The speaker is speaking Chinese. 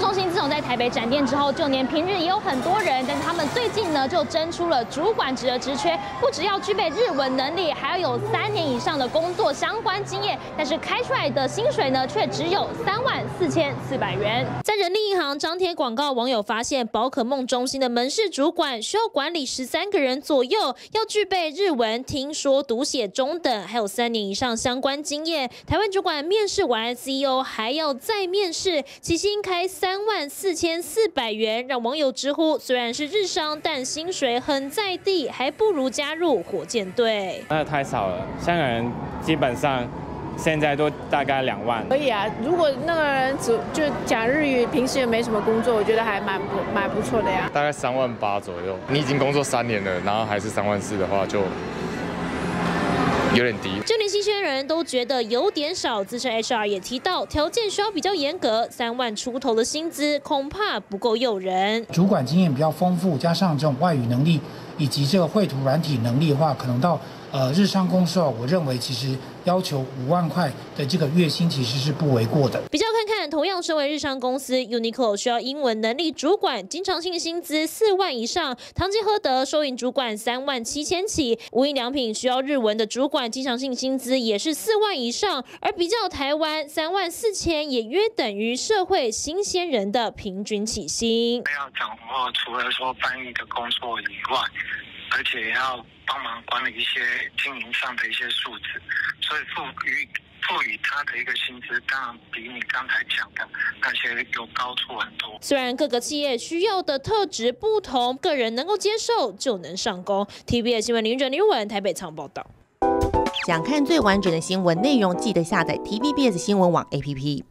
中心自从在台北展店之后，就连平日也有很多人，但他们最近呢就争出了主管职的职缺，不只要具备日文能力，还要有三年以上的工作相关经验，但是开出来的薪水呢却只有三万四千四百元。在人力银行张贴广告，网友发现宝可梦中心的门市主管需要管理十三个人左右，要具备日文听说读写中等，还有三年以上相关经验。台湾主管面试完 CEO 还要再面试，起薪开三万四千四百元，让网友直呼虽然是日商，但薪水很在地，还不如加入火箭队。那太少了，香港人基本上。现在都大概两万，可以啊。如果那个人只就讲日语，平时也没什么工作，我觉得还蛮不蛮不错的呀。大概三万八左右。你已经工作三年了，然后还是三万四的话，就有点低。就连新鲜人都觉得有点少。资深 HR 也提到，条件需要比较严格，三万出头的薪资恐怕不够诱人。主管经验比较丰富，加上这种外语能力以及这个绘图软体能力的话，可能到。呃，日商公司哦，我认为其实要求五万块的这个月薪其实是不为过的。比较看看，同样身为日商公司，Uniqlo 需要英文能力主管，经常性薪资四万以上；唐吉诃德收银主管三万七千起，无印良品需要日文的主管，经常性薪资也是四万以上。而比较台湾三万四千，也约等于社会新鲜人的平均起薪。要讲话，除了说翻译的工作以外。而且也要帮忙管理一些经营上的一些数字，所以赋予赋予他的一个薪资，当然比你刚才讲的那些有高出很多。虽然各个企业需要的特质不同，个人能够接受就能上工。TVB 新闻林准、林文台北仓报道。想看最完整的新闻内容，记得下载 TVBS 新闻网 APP。